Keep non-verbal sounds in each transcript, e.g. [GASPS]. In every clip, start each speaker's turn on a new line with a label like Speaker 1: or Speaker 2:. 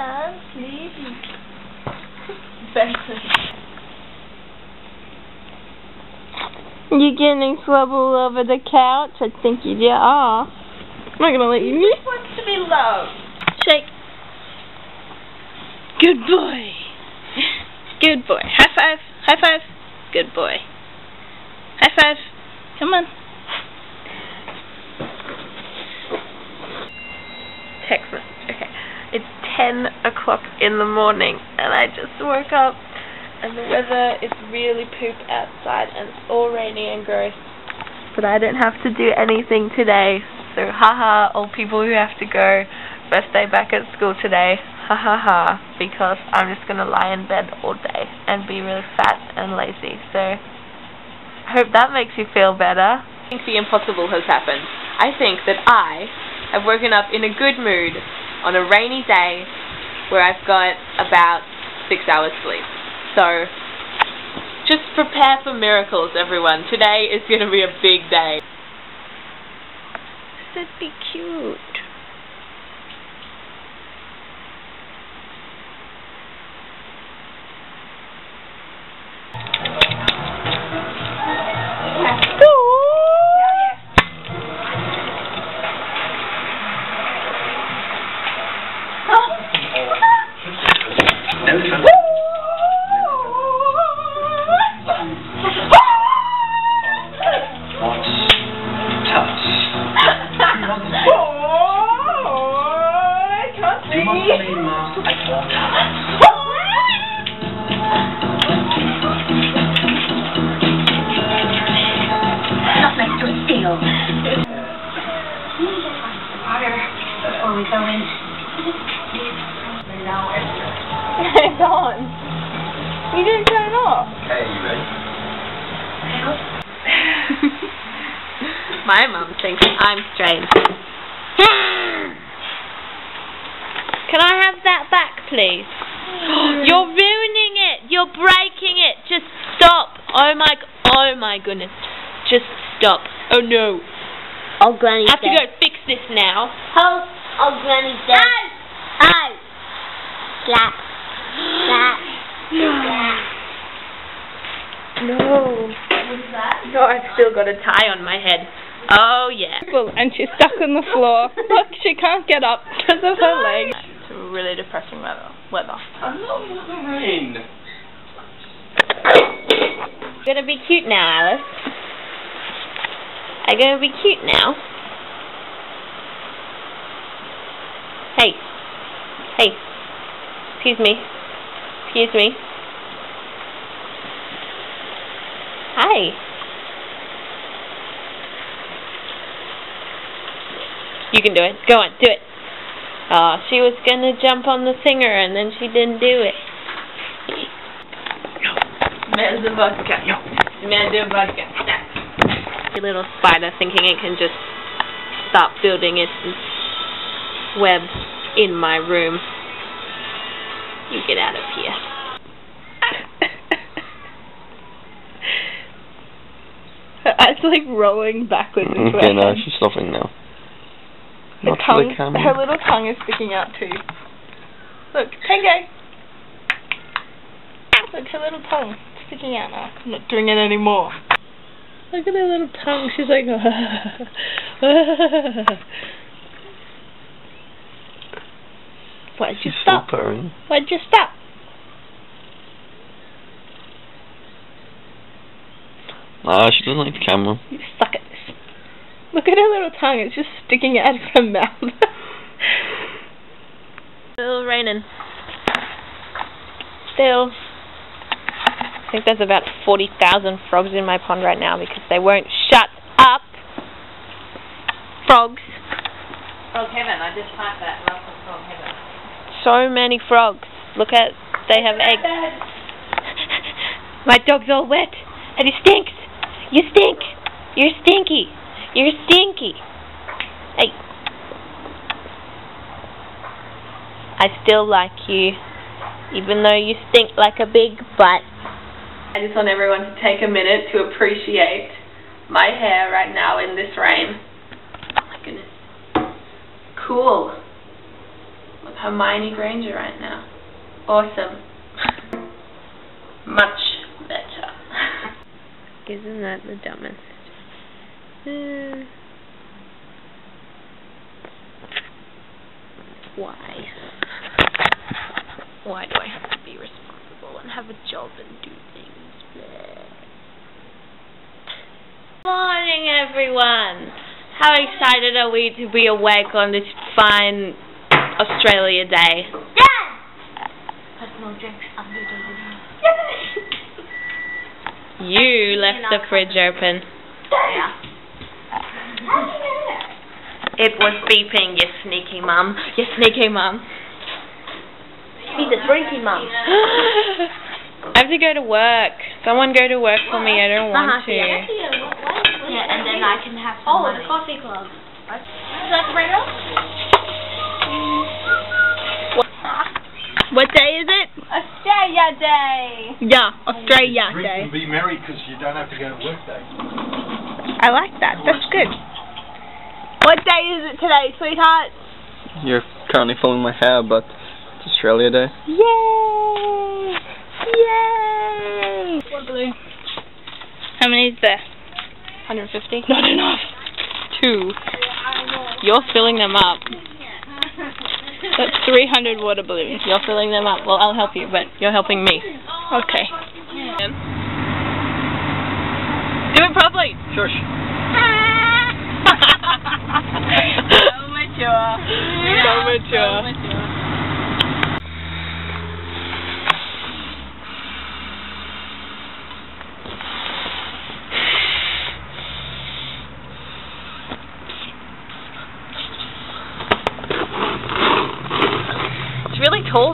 Speaker 1: I'm sleepy. Benson.
Speaker 2: You're getting flubble over the couch? I think you are. I'm not gonna let you.
Speaker 1: He wants to be loved.
Speaker 2: Shake. Good boy. Good boy. High five. High five. Good boy. High five. Come on.
Speaker 1: Text message. Okay. It's 10 o'clock in the morning and I just woke up and the weather is really poop outside and it's all rainy and gross. But I don't have to do anything today. So haha, all people who have to go. First day back at school today. Ha ha ha. Because I'm just gonna lie in bed all day and be really fat and lazy. So I hope that makes you feel better. I think the impossible has happened. I think that I have woken up in a good mood on a rainy day where I've got about six hours sleep. So, just prepare for miracles, everyone. Today is going to be a big day. This would be cute. [LAUGHS]
Speaker 2: it's on. You didn't turn it off.
Speaker 3: Okay, you ready? [LAUGHS]
Speaker 1: My mum thinks I'm strange. [GASPS] Can I have that back, please? [GASPS] You're ruining it. You're breaking it. Just stop. Oh my. g- Oh my goodness. Just stop. Oh no.
Speaker 2: Oh, Granny
Speaker 1: I have to go fix this now.
Speaker 2: Oh, oh, Granny dead. Hi. Slap. Slap. Slap.
Speaker 1: No. No, I've still got a tie on my head. Oh yeah.
Speaker 2: And she's stuck on the floor. Look, she can't get up because of her legs.
Speaker 1: It's really depressing weather. Weather.
Speaker 3: I'm not in the rain.
Speaker 1: You're gonna be cute now, Alice. I'm gonna be cute now. Hey. Hey. Excuse me. Excuse me. Hi. You can do it. Go on, do it. Oh, she was gonna jump on the singer and then she didn't do it. Smells the vodka. Smells the vodka. A little spider thinking it can just stop building its web in my room. You get out of here.
Speaker 2: Her eyes like rolling backwards into her
Speaker 3: Okay, no, she's stopping now.
Speaker 2: Her,
Speaker 3: Not to
Speaker 2: tongue,
Speaker 3: the camera.
Speaker 2: her little tongue is sticking out too. Look, Tango. Look, her little tongue sticking out now. I'm not doing it anymore. Look at her little tongue. She's like, [LAUGHS] [LAUGHS] Why'd you
Speaker 3: She's still
Speaker 2: stop?
Speaker 3: purring.
Speaker 2: Why'd you stop?
Speaker 3: Ah, she doesn't like the camera.
Speaker 2: You suck at this. Look at her little tongue. It's just sticking out of her [LAUGHS] mouth.
Speaker 1: Still raining. Still. I think there's about 40,000 frogs in my pond right now because they won't shut up. Frogs. Frog heaven. I just typed that. Welcome frog heaven. So many frogs. Look at, they have eggs. My dog's all wet and he stinks. You stink. You're stinky. You're stinky. Hey. I still like you, even though you stink like a big butt. I just want everyone to take a minute to appreciate my hair right now in this rain. Oh my goodness. Cool. Hermione Granger right now. Awesome. Much better.
Speaker 2: Isn't that the dumbest? Uh, why? Why do I have to be responsible and have a job and do things? Bleh. Morning, everyone. How excited are we to be awake on this fine Australia day?
Speaker 4: Personal drinks under the [LAUGHS]
Speaker 2: You left the fridge open.
Speaker 4: Yeah.
Speaker 1: It was beeping, you sneaky mum. You sneaky mum.
Speaker 4: Be the drinking mum. [GASPS]
Speaker 2: I have to go to work. Someone go to work for me. I don't want to.
Speaker 4: Yeah, and then I can have oh, some Oh, the coffee club. Is that right
Speaker 2: What day is it?
Speaker 4: Australia Day!
Speaker 2: Yeah, Australia
Speaker 5: Drink and be merry because you don't have to go to work day.
Speaker 2: I like that. That's good. What day is it today, sweetheart?
Speaker 3: You're currently filming my hair, but it's Australia Day.
Speaker 2: Yay! Yay! One balloon. How many is there? 150. Not enough. Two. You're filling them up. That's 300 water balloons. You're filling them up. Well, I'll help you, but you're helping me. Okay. Do it properly.
Speaker 3: Shush. [LAUGHS] [LAUGHS]
Speaker 2: so mature. So mature. It's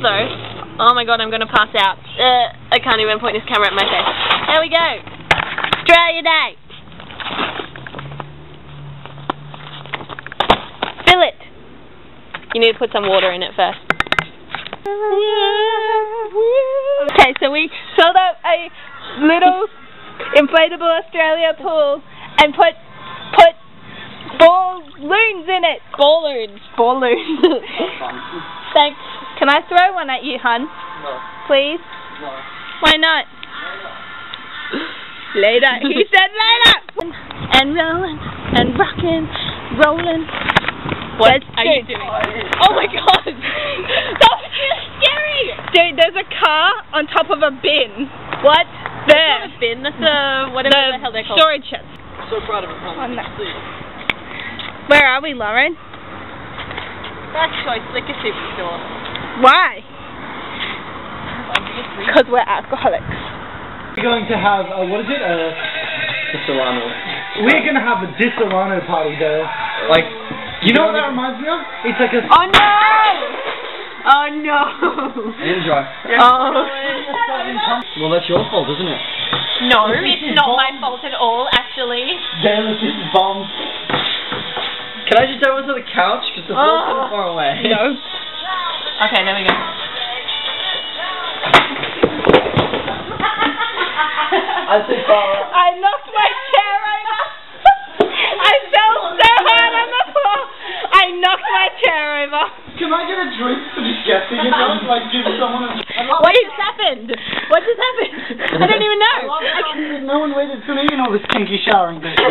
Speaker 2: though. Oh my god, I'm gonna pass out. Uh, I can't even point this camera at my face. There we go. Australia Day. Fill it. You need to put some water in it first. Okay, so we filled up a little inflatable Australia pool and put put balloons in it. Balloons. Balloons. [LAUGHS] Thanks. Can I throw one at you, hun?
Speaker 3: No.
Speaker 2: Please?
Speaker 3: No.
Speaker 2: Why not? Later. [LAUGHS] He said later. And rolling and rocking, rolling. What That's are you doing? Oh my god! That was really scary! Dude, there's a car on top of a bin. What? There.
Speaker 1: Not a bin, that's a, whatever the, hell they're called.
Speaker 2: storage shed.
Speaker 3: So proud of it,
Speaker 2: On. Where are we, Lauren?
Speaker 1: That's Choice Liquor Superstore.
Speaker 2: Why? Because we're alcoholics.
Speaker 5: We're going to have, uh, what is it? A...
Speaker 3: The Solano.
Speaker 5: we're going to have a Disaronno party though. Like, you know what that reminds me of? It's like a...
Speaker 1: Oh no! Oh no!
Speaker 3: Enjoy.
Speaker 2: Oh.
Speaker 3: Well, that's your fault, isn't it?
Speaker 1: No, it's not my fault at all, actually.
Speaker 5: Genesis bomb.
Speaker 3: Can I just throw it to the couch? Because the floor's kind of far away.
Speaker 2: No. [LAUGHS]
Speaker 1: Okay, there we go.
Speaker 5: I say far
Speaker 2: I knocked my chair over. I fell so hard on the floor. I knocked my chair over.
Speaker 5: Can I get a drink for just guessing it and like give someone a...
Speaker 2: What just happened? What just happened? I don't even know.
Speaker 5: No one waited for me and all this kinky showering thing. [LAUGHS]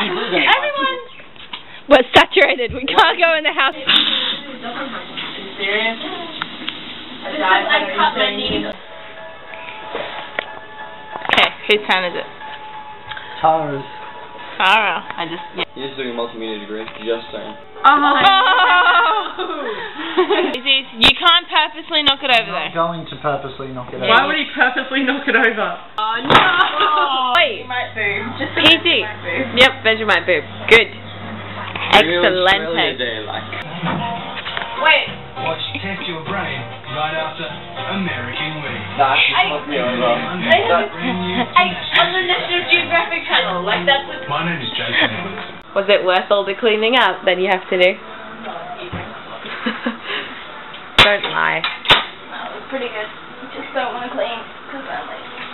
Speaker 2: Everyone. We're saturated. We can't go in the house.
Speaker 1: Serious?
Speaker 4: I cut my knee.
Speaker 2: Okay, whose turn is it?
Speaker 5: Tara's.
Speaker 2: Tara.
Speaker 1: I just, yeah.
Speaker 3: You're just doing a multimedia degree. Just saying.
Speaker 2: Oh! Izzy, oh! [LAUGHS] you can't purposely knock it over
Speaker 5: I'm
Speaker 2: there.
Speaker 5: going to purposely knock it
Speaker 2: over.
Speaker 5: Why
Speaker 2: would
Speaker 1: he purposely knock it over?
Speaker 2: Oh no! Oh. Wait. Easy. Yep, measure my boob. Good.
Speaker 3: Real Australia
Speaker 2: Excellent.
Speaker 3: Day, like.
Speaker 2: Wait.
Speaker 6: Watch Test Your Brain right after American Weed.
Speaker 3: That just knocked me over.
Speaker 6: That brand new
Speaker 1: on the National Geographic channel, like that's what
Speaker 6: My name is Jason Evans.
Speaker 1: Was it worth all the cleaning up that you have to do? [LAUGHS] Don't lie.
Speaker 4: That was pretty good. Just don't want to clean because I'm lazy.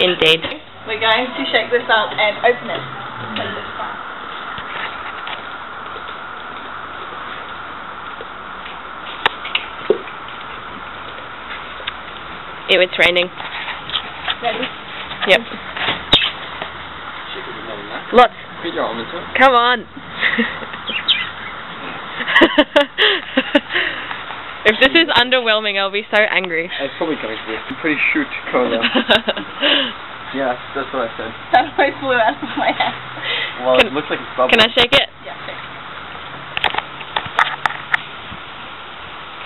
Speaker 1: Indeed.
Speaker 2: We're going to shake this up and open it.
Speaker 1: It, it's raining.
Speaker 2: Ready?
Speaker 1: Yep. Lots.
Speaker 3: Put your arm into it.
Speaker 1: Come on. [LAUGHS] if this is underwhelming, I'll be so angry.
Speaker 3: It's probably going to be. I'm pretty shoot cola. [LAUGHS] yeah, that's what I said.
Speaker 2: That almost flew out of my hand.
Speaker 3: Well,
Speaker 1: Can-
Speaker 3: it looks like it's bubbling.
Speaker 1: Can I shake it?
Speaker 2: Yeah, sure.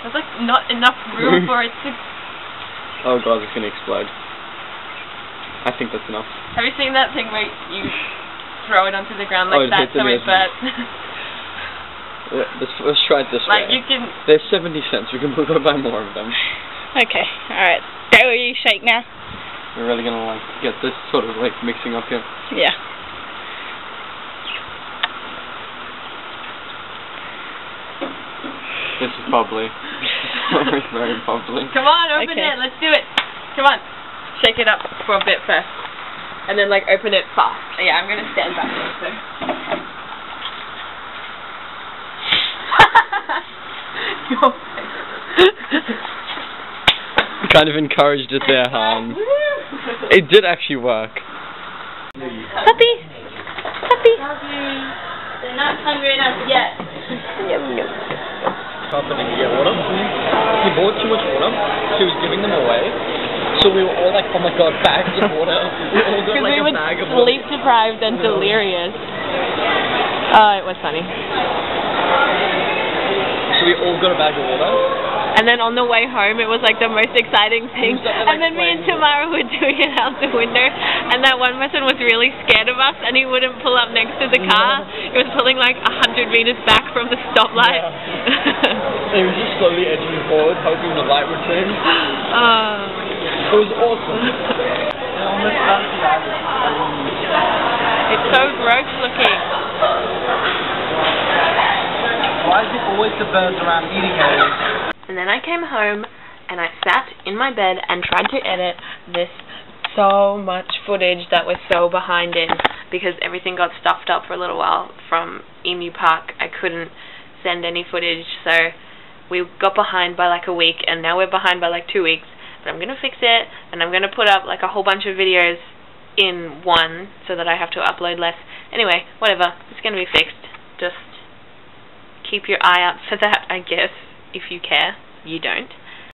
Speaker 1: There's like not enough room [LAUGHS] for it to.
Speaker 3: Oh god, it's going to explode. I think that's enough.
Speaker 1: Have you seen that thing where you throw it onto the ground
Speaker 3: Oh,
Speaker 1: like
Speaker 3: it
Speaker 1: that
Speaker 3: hits
Speaker 1: so it
Speaker 3: nose.
Speaker 1: bursts? [LAUGHS]
Speaker 3: Yeah, Let's, let's try it this
Speaker 1: like
Speaker 3: way.
Speaker 1: you can.
Speaker 3: There's 70 cents. We can [LAUGHS] go buy more of them.
Speaker 2: Okay, alright. Go, you shake now?
Speaker 3: We're really going to like get this sort of like mixing up here.
Speaker 2: Yeah.
Speaker 3: This is bubbly. Very, [LAUGHS] very bubbly.
Speaker 1: Come on, open
Speaker 2: Okay.
Speaker 1: it. Let's do it. Come on. Shake it up for a bit first. And then like open it fast.
Speaker 2: Yeah, I'm gonna stand back there, so.
Speaker 1: Your
Speaker 3: kind of encouraged it there, Han. It did actually work.
Speaker 2: Puppy! Puppy!
Speaker 4: They're not hungry enough yet.
Speaker 3: Happening to get water. He bought too much water, so he was giving them away. So we were all like, oh my god, bags of water. [LAUGHS] We all got
Speaker 1: Because
Speaker 3: like
Speaker 1: we
Speaker 3: a
Speaker 1: were
Speaker 3: bag of water.
Speaker 1: sleep deprived and delirious. Oh, it was funny.
Speaker 3: So we all got a bag of water.
Speaker 1: And then on the way home, it was like the most exciting thing.
Speaker 3: Started,
Speaker 1: And then me and Tamara were doing it out the window, and that one person was really scared of us, and he wouldn't pull up next to the car. He was pulling like a hundred meters back from the stoplight. [LAUGHS]
Speaker 3: He was just slowly edging forward, hoping the light would change.
Speaker 1: oh. Uh.
Speaker 3: It was awesome.
Speaker 1: It's so gross looking.
Speaker 5: Why is it always the birds around eating those?
Speaker 1: And then I came home and I sat in my bed and tried to edit this so much footage that was so behind in because everything got stuffed up for a little while from Emu Park. I couldn't send any footage, so we got behind by like a week and now we're behind by like two weeks. But I'm gonna fix it and I'm gonna put up like a whole bunch of videos in one so that I have to upload less. Anyway, whatever. It's gonna be fixed. Just keep your eye out for that, I guess, if you care. You don't.